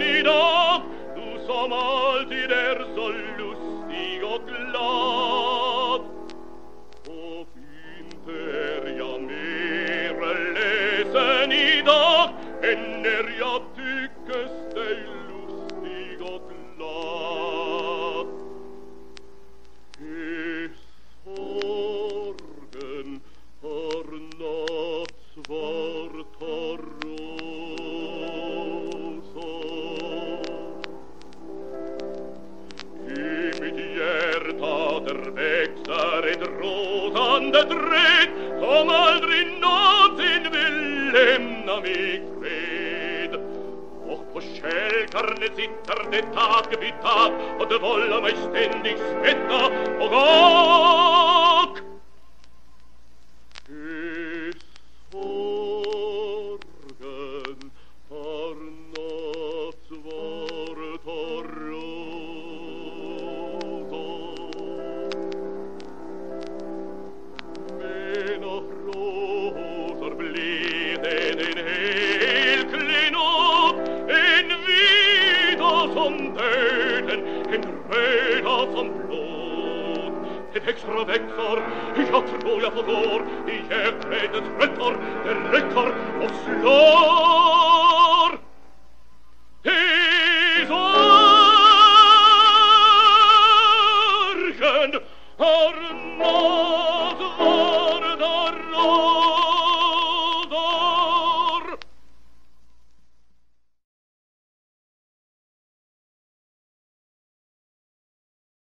venido du somalti der sol lustigo glad o pinter mere lesen idog eneria tykkes dei lustigo es sorgen har vexar et saret rot an der aldri not in Willem namig cred. Och på kjellkarne sitter det tak vid tak, og det voller meg ständig svetta og ak. Gud sorgen, von Töten, in Räder vom Blut. Den Extravektor, ich hab Troja verlor, ich erfredes Ritter, der Ritter aufs Lor. Die Sorgen, Arnor,